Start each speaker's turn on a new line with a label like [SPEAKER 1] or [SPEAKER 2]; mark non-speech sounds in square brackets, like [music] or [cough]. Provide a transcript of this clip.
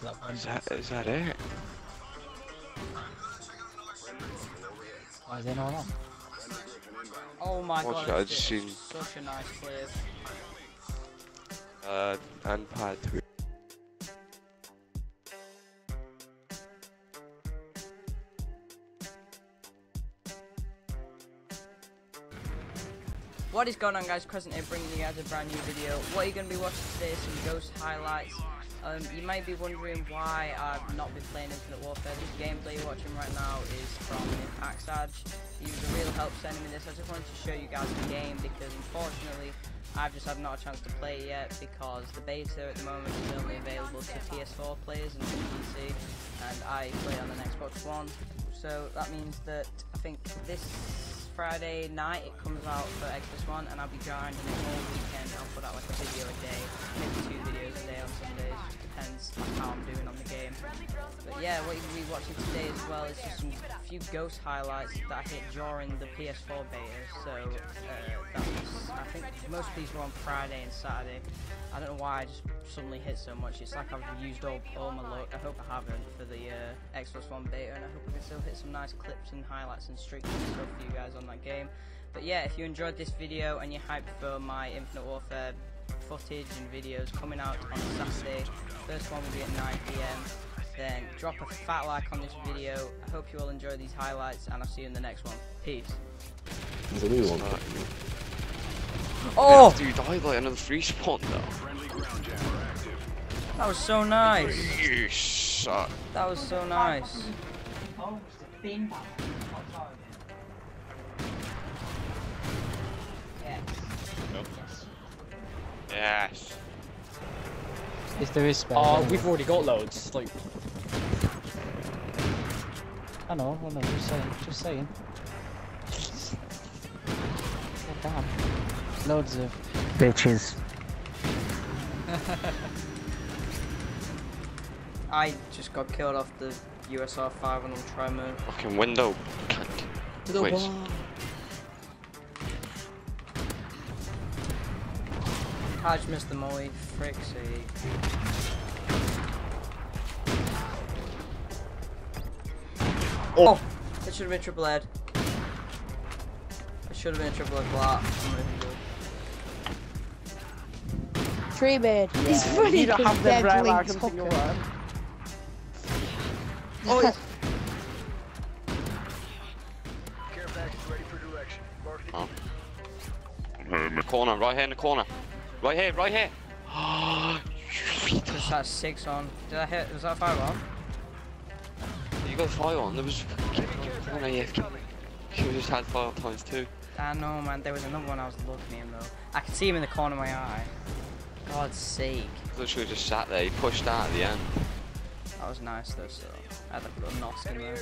[SPEAKER 1] Is that, is that it?
[SPEAKER 2] Why is anyone on?
[SPEAKER 3] Oh my
[SPEAKER 1] What's
[SPEAKER 3] god,
[SPEAKER 1] that? I just seen-
[SPEAKER 3] such a nice clip.
[SPEAKER 1] Uh, and pad 3.
[SPEAKER 3] What is going on guys, Crescent here bringing you guys a brand new video. What are you going to be watching today? Some Ghost highlights. Um, you might be wondering why I've not been playing Infinite Warfare. This gameplay you're watching right now is from Axage. He was a real help sending me this. I just wanted to show you guys the game because unfortunately I've just had not a chance to play it yet because the beta at the moment is only available to PS4 players and PC and I play on an Xbox One. So that means that I think this Friday night it comes out for Xbox One and I'll be grinding it all weekend. I'll put out like a video a day, maybe two videos yeah, what you'll be watching today as well is just some few ghost highlights that I hit during the PS4 beta. So uh, that was, I think most of these were on Friday and Saturday. I don't know why I just suddenly hit so much. It's like I've used all, all my luck. I hope I haven't for the uh, Xbox One beta, and I hope I can still hit some nice clips and highlights and streaks and stuff for you guys on that game. But yeah, if you enjoyed this video and you're hyped for my Infinite Warfare footage and videos coming out on Saturday, first one will be at 9 pm. Then drop a fat like on this video. I hope you all enjoy these highlights, and I'll see you in the next one. Peace.
[SPEAKER 4] There's a new one.
[SPEAKER 3] Oh,
[SPEAKER 1] After you died like another free spawn though.
[SPEAKER 3] that was so nice.
[SPEAKER 1] You suck.
[SPEAKER 3] That was so nice.
[SPEAKER 1] Yes.
[SPEAKER 2] If there is spare.
[SPEAKER 5] Oh,
[SPEAKER 2] then-
[SPEAKER 5] we've already got loads. Like,
[SPEAKER 2] I know, well, no, just saying, just saying. God damn. Loads of bitches. [laughs]
[SPEAKER 3] I just got killed off the USR 5 on Ultra mode.
[SPEAKER 1] Fucking window. Can't.
[SPEAKER 5] to the
[SPEAKER 1] Wait.
[SPEAKER 5] wall.
[SPEAKER 3] I just missed the molly. Frick's sake. Oh! oh it should have been triple head. It should have been a triple head block. I'm really.
[SPEAKER 6] Tree bed. He's funny.
[SPEAKER 7] You don't
[SPEAKER 6] his
[SPEAKER 7] have the
[SPEAKER 6] dead
[SPEAKER 7] right
[SPEAKER 6] links oh,
[SPEAKER 7] mark single
[SPEAKER 6] hooker.
[SPEAKER 7] one.
[SPEAKER 3] Oh,
[SPEAKER 1] In the corner, right here in the corner. Right here, right here.
[SPEAKER 3] just had six on. Did I hit? Was that five on?
[SPEAKER 1] you got five on. There was one. Should have just had five times two.
[SPEAKER 3] I know, man. There was another one I was looking at him though. I could see him in the corner of my eye. God's sake.
[SPEAKER 1] Should just sat there. He pushed out at the end.
[SPEAKER 3] That was nice though, so I had like a little Nosk in there.